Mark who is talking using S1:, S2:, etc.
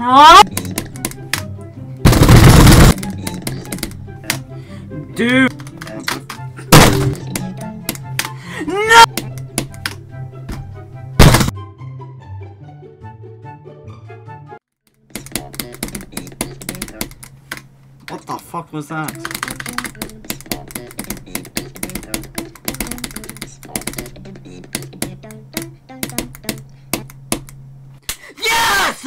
S1: Dude. No! What the fuck was that? Yes!